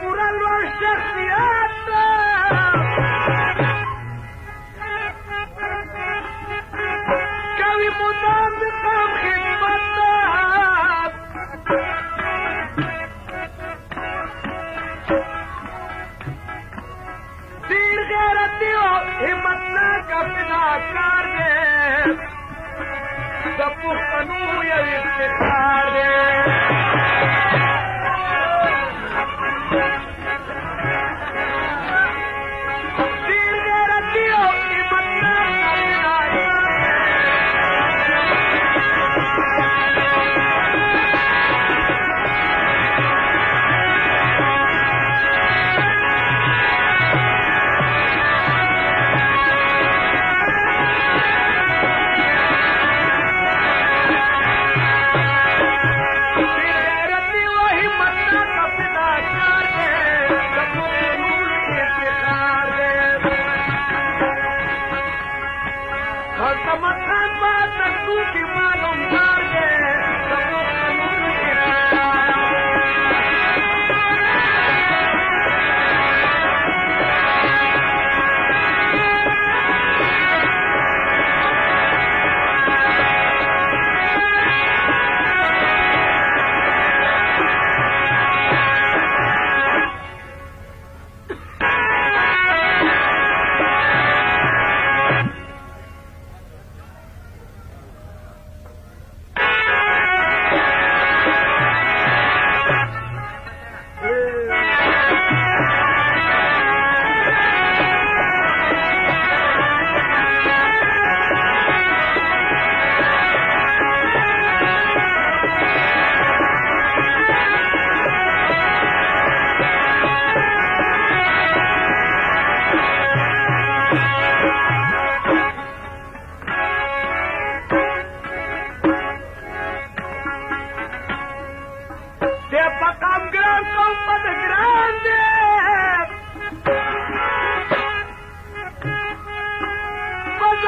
पूरन Vim सीर जियो हिम कपना कार्यू मथां पास्तू किताब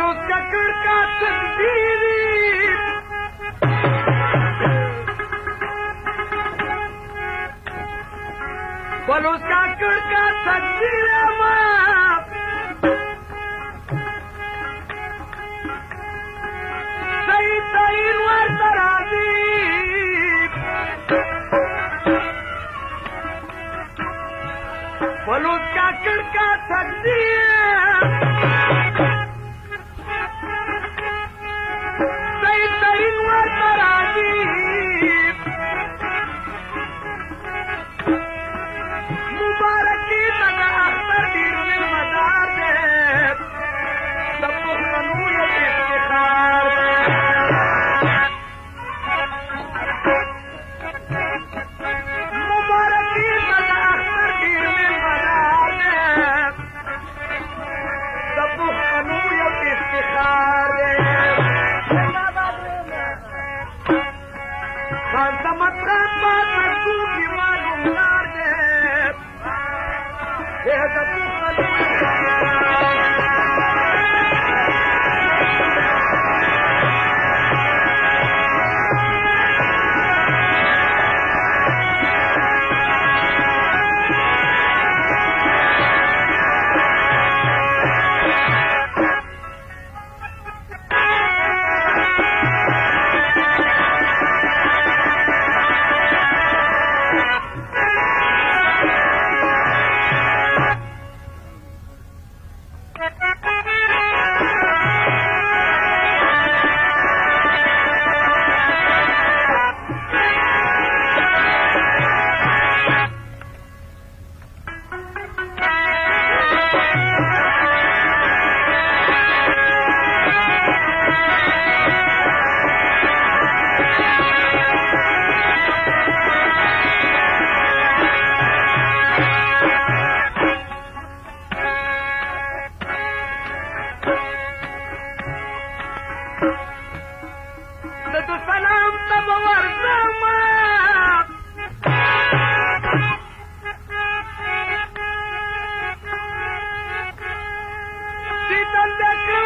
चकिराजी चाक का सही सही ڏڪي